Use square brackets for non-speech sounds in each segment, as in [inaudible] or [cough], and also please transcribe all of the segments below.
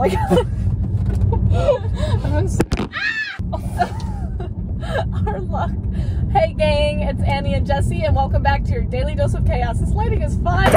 [laughs] My god. Ah! [laughs] Our luck. Hey gang, it's Annie and Jessie, and welcome back to your daily dose of chaos. This lighting is fun.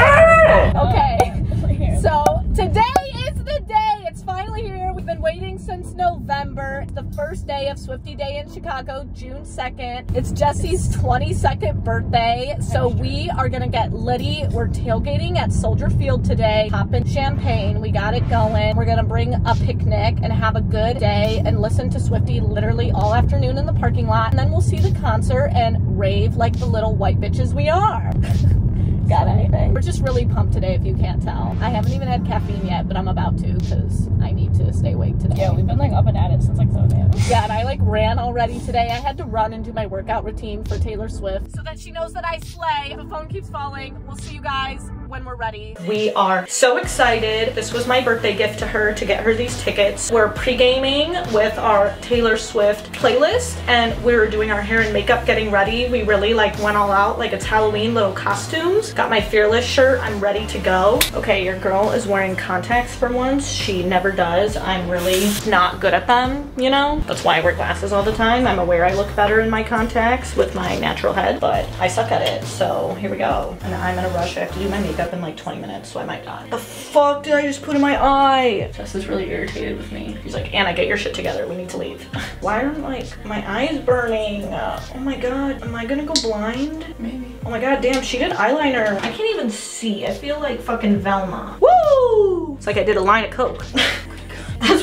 Okay. [laughs] So today is the day. It's finally here. We've been waiting since November. The first day of Swifty Day in Chicago, June 2nd. It's Jessie's 22nd birthday. So we are gonna get litty. We're tailgating at Soldier Field today, popping champagne. We got it going. We're gonna bring a picnic and have a good day and listen to Swifty literally all afternoon in the parking lot. And then we'll see the concert and rave like the little white bitches we are. [laughs] Got anything? We're just really pumped today, if you can't tell. I haven't even had caffeine yet, but I'm about to because I need to stay awake today. Yeah, we've been like up and at it since like 7 a.m. Yeah, and I like ran already today. I had to run and do my workout routine for Taylor Swift so that she knows that I slay. If the phone keeps falling, we'll see you guys when we're ready. We are so excited. This was my birthday gift to her to get her these tickets. We're pre-gaming with our Taylor Swift playlist and we're doing our hair and makeup getting ready. We really like went all out like it's Halloween little costumes. Got my Fearless shirt. I'm ready to go. Okay, your girl is wearing contacts for once. She never does. I'm really not good at them, you know? That's why I wear glasses all the time. I'm aware I look better in my contacts with my natural head, but I suck at it. So here we go. And I'm in a rush. I have to do my makeup up in like 20 minutes, so I might die. The fuck did I just put in my eye? Jess is really irritated with me. He's like, Anna, get your shit together. We need to leave. [laughs] Why are like my eyes burning? Oh my god, am I gonna go blind? Maybe. Oh my god, damn, she did eyeliner. I can't even see. I feel like fucking Velma. Woo! It's like I did a line of coke. [laughs]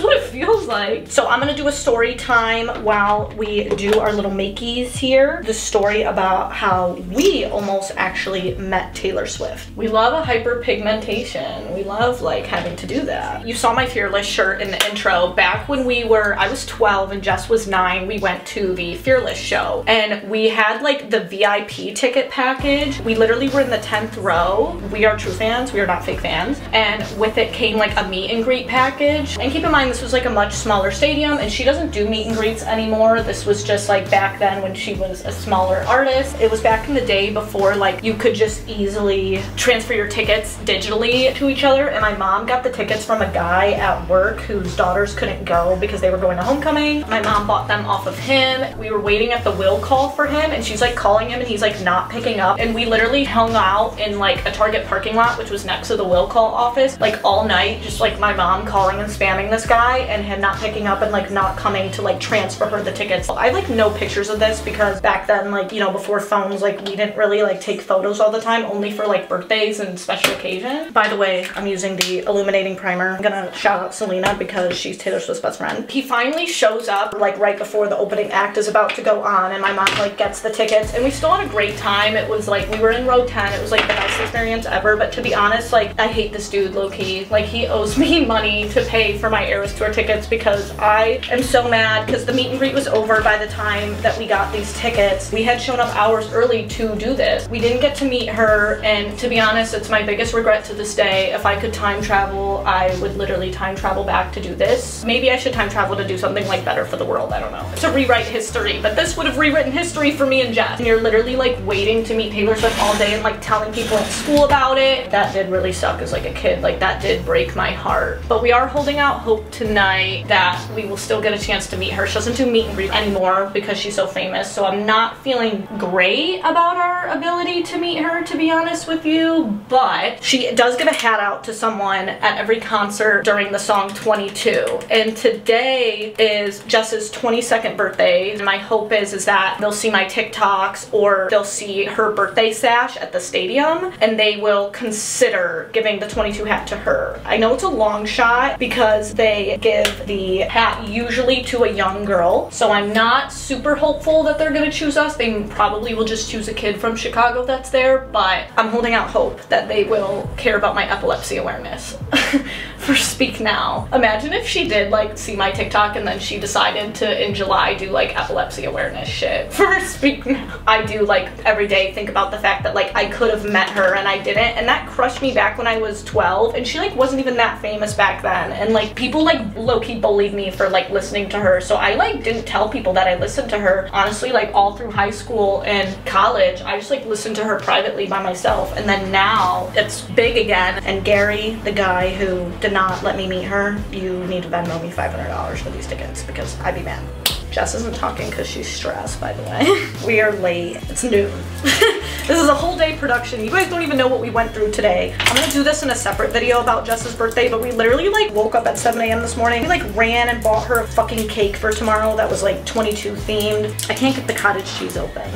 That's what it feels like. So I'm gonna do a story time while we do our little makeys here. The story about how we almost actually met Taylor Swift. We love a hyperpigmentation. We love like having to do that. You saw my Fearless shirt in the intro. Back when we were, I was 12 and Jess was nine, we went to the Fearless show and we had like the VIP ticket package. We literally were in the 10th row. We are true fans, we are not fake fans. And with it came like a meet and greet package. And keep in mind, this was like a much smaller stadium and she doesn't do meet and greets anymore. This was just like back then when she was a smaller artist. It was back in the day before like you could just easily transfer your tickets digitally to each other. And my mom got the tickets from a guy at work whose daughters couldn't go because they were going to homecoming. My mom bought them off of him. We were waiting at the will call for him and she's like calling him and he's like not picking up. And we literally hung out in like a Target parking lot, which was next to the will call office, like all night, just like my mom calling and spamming this guy and him not picking up and like not coming to like transfer her the tickets. I like no pictures of this because back then like, you know, before phones, like we didn't really like take photos all the time, only for like birthdays and special occasions. By the way, I'm using the illuminating primer. I'm gonna shout out Selena because she's Taylor Swift's best friend. He finally shows up like right before the opening act is about to go on and my mom like gets the tickets and we still had a great time. It was like, we were in row 10. It was like the best experience ever. But to be honest, like I hate this dude low key. Like he owes [laughs] me money to pay for my Eras Tour tickets because I am so mad because the meet and greet was over by the time that we got these tickets. We had shown up hours early to do this. We didn't get to meet her and to be honest, it's my biggest regret to this day. If I could time travel, I would literally time travel back to do this. Maybe I should time travel to do something like better for the world, I don't know. To rewrite history, but this would have rewritten history for me and Jess. And you're literally like waiting to meet Taylor Swift all day and like telling people at school about it. That did really suck as like a kid. Like that did break my heart. But we are holding out hope tonight that we will still get a chance to meet her. She doesn't do meet and greet anymore because she's so famous. So I'm not feeling great about our ability to meet her, to be honest with you. But she does give a hat out to someone at every concert during the song 22. And today is Jess's 22nd birthday. And my hope is, is that they'll see my TikToks or they'll see her birthday sash at the stadium and they will consider giving the 22 hat to her. I know it's a long shot because they give the hat usually to a young girl. So I'm not super hopeful that they're gonna choose us. They probably will just choose a kid from Chicago that's there, but I'm holding out hope that they will care about my epilepsy awareness [laughs] for Speak Now. Imagine if she did like see my TikTok and then she decided to in July do like epilepsy awareness shit [laughs] for Speak Now. I do like every day think about the fact that like I could have met her and I didn't and that crushed me back when I was 12 and she like wasn't even that famous back then and like people like low-key bullied me for like listening to her. So I like didn't tell people that I listened to her. Honestly like all through high school and college I just like listened to her privately by myself. And then now it's big again. And Gary the guy who did not let me meet her, you need to Venmo me $500 for these tickets because I'd be mad. Jess isn't talking because she's stressed, by the way. [laughs] we are late. It's noon. [laughs] this is a whole day production. You guys don't even know what we went through today. I'm gonna do this in a separate video about Jess's birthday, but we literally like woke up at 7 a.m. this morning. We like ran and bought her a fucking cake for tomorrow that was like 22 themed. I can't get the cottage cheese open.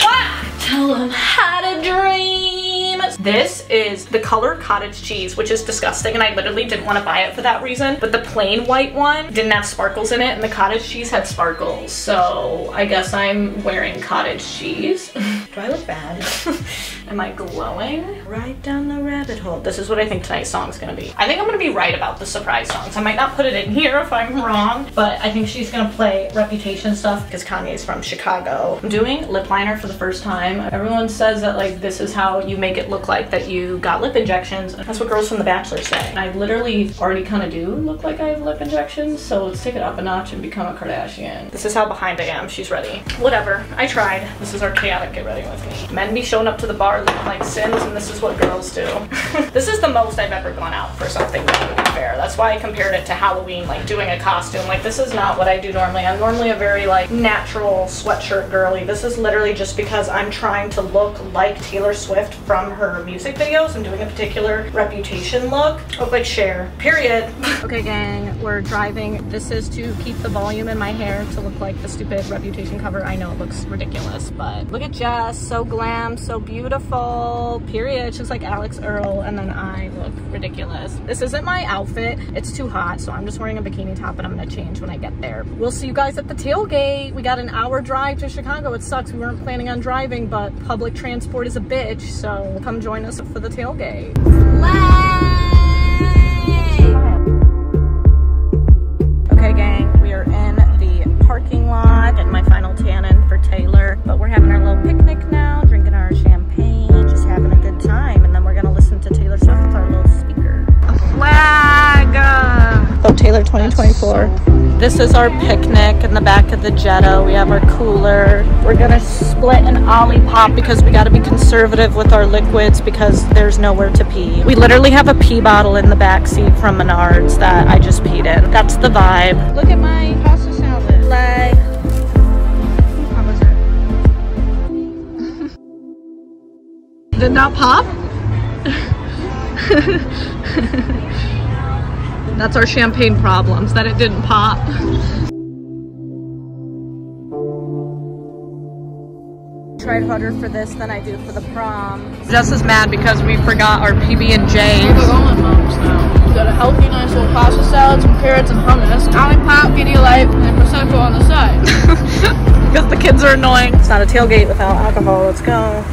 Ah! [laughs] Tell them how to dream. This is the color cottage cheese, which is disgusting, and I literally didn't want to buy it for that reason. But the plain white one didn't have sparkles in it, and the cottage cheese had sparkles. So I guess I'm wearing cottage cheese. [laughs] Do I look bad? [laughs] Am I glowing? Right down the rabbit hole. This is what I think tonight's song's gonna be. I think I'm gonna be right about the surprise songs. I might not put it in here if I'm wrong, but I think she's gonna play Reputation stuff because Kanye's from Chicago. I'm doing lip liner for the first time. Everyone says that like this is how you make it look like that you got lip injections. That's what girls from The Bachelor say. I literally already kind of do look like I have lip injections, so let's take it up a notch and become a Kardashian. This is how behind I am. She's ready. Whatever. I tried. This is our chaotic get ready with me. Men be showing up to the bar like sins and this is what girls do. [laughs] this is the most I've ever gone out for something, to be fair. That's why I compared it to Halloween, like doing a costume. Like, this is not what I do normally. I'm normally a very, like, natural sweatshirt girly. This is literally just because I'm trying to look like Taylor Swift from her music videos. I'm doing a particular reputation look. Look like Cher. Period. [laughs] okay, gang, we're driving. This is to keep the volume in my hair to look like the stupid reputation cover. I know it looks ridiculous, but look at Jess. So glam, so beautiful. Period. She's like Alix Earle, and then I look ridiculous. This isn't my outfit. It's too hot, so I'm just wearing a bikini top, and I'm gonna change when I get there. We'll see you guys at the tailgate. We got an hour drive to Chicago. It sucks. We weren't planning on driving, but public transport is a bitch, so come join us for the tailgate. Okay, This is our picnic in the back of the Jetta. We have our cooler. We're gonna split an Olipop because we gotta be conservative with our liquids because there's nowhere to pee. We literally have a pee bottle in the back seat from Menards that I just peed in. That's the vibe. Look at my pasta salad. Leg. How was it? [laughs] Did not pop? [laughs] That's our champagne problems, that it didn't pop. Tried harder for this than I do for the prom. Jess is mad because we forgot our PB&J's. Got a healthy, nice little pasta salad, some carrots and hummus, Olipop, Pedialyte, and Prosecco on the side. [laughs] because the kids are annoying. It's not a tailgate without alcohol. Let's go.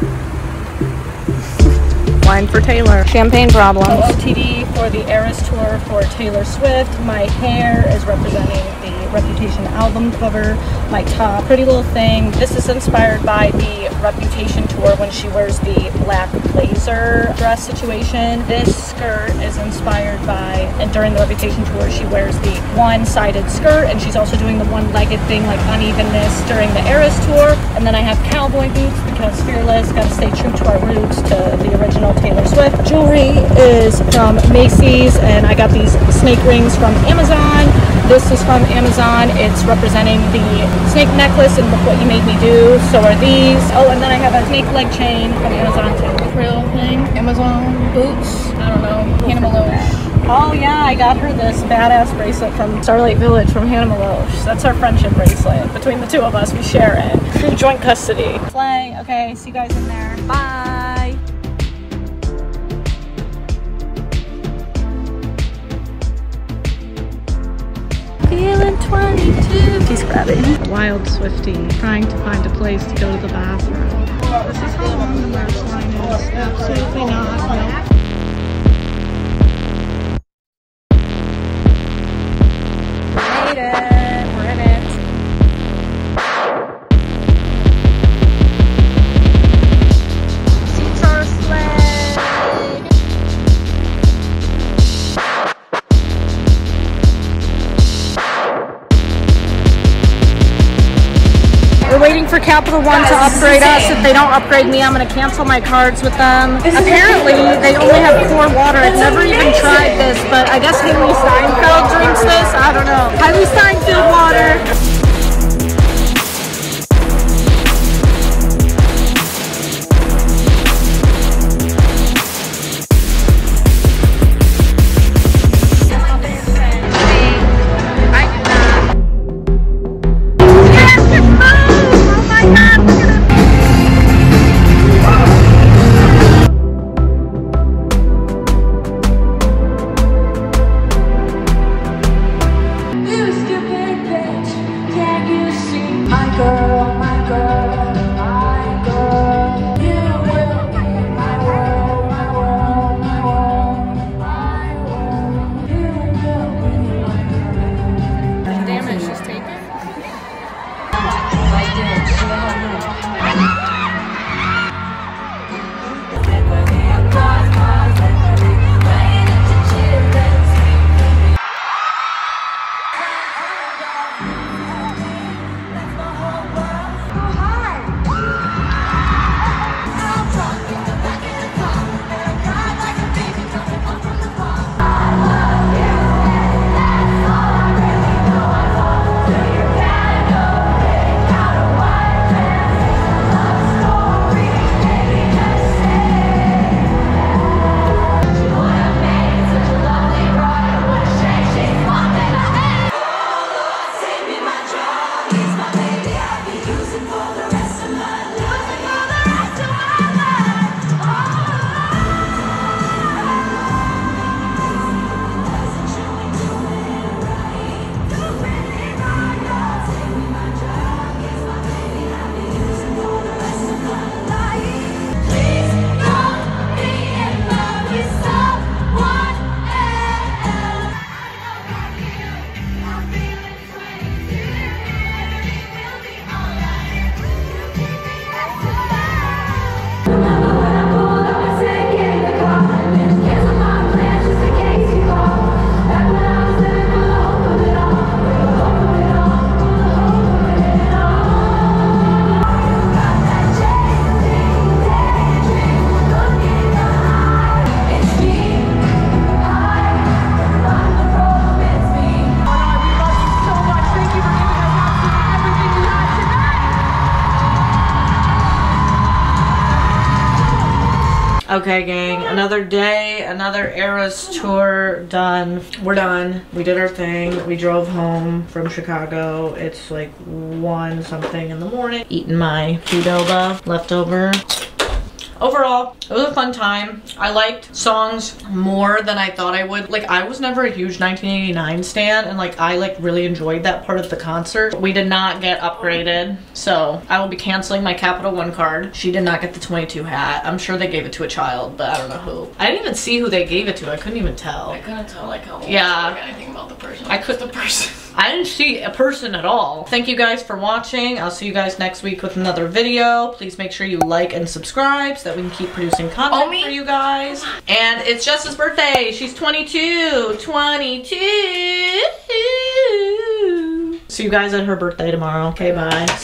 Wine for Taylor. Champagne problems. OTD for the Eras tour for Taylor Swift. My hair is representing the Reputation album cover. My top, pretty little thing. This is inspired by the Reputation tour when she wears the black blazer dress situation. This skirt is inspired by, and during the Reputation tour, she wears the one-sided skirt, and she's also doing the one-legged thing, like unevenness during the Eras tour. And then I have cowboy boots because Fearless, gotta stay true to our roots, to the original Taylor Swift. Jewelry is from Macy's, and I got these snake rings from Amazon. This is from Amazon. It's representing the snake necklace and look what you made me do. So are these. Oh, and then I have a snake leg chain from Amazon too. Real thing, Amazon boots, I don't know, Hannah Loesch. Oh yeah, I got her this badass bracelet from Starlight Village from Hannah Maloche. That's our friendship bracelet. Between the two of us, we share it. Joint custody. Play. Okay, see you guys in there. Bye. Feeling 22. He's grabbing. Wild Swifty, trying to find a place to go to the bathroom. This is how long the merch line is. Absolutely not. Capital One to upgrade us. If they don't upgrade me, I'm gonna cancel my cards with them. Apparently, they only have core water. I've never even tried this, but I guess Hailee Steinfeld drinks this. I don't know. Hailee Steinfeld water. See? Okay, gang, another day, another Eras tour done. We're done. We did our thing. We drove home from Chicago. It's like one something in the morning. Eating my Qdoba leftover. Overall, it was a fun time. I liked songs more than I thought I would. Like, I was never a huge 1989 stan, and like, I like really enjoyed that part of the concert. We did not get upgraded, so I will be canceling my Capital One card. She did not get the 22 hat. I'm sure they gave it to a child, but I don't know who. I didn't even see who they gave it to. I couldn't even tell. I couldn't tell like how Yeah. like anything about the person. I could the person. I didn't see a person at all. Thank you guys for watching. I'll see you guys next week with another video. Please make sure you like and subscribe so that we can keep producing content for you guys. And it's Jess's birthday. She's 22. 22. See you guys at her birthday tomorrow. Okay, bye.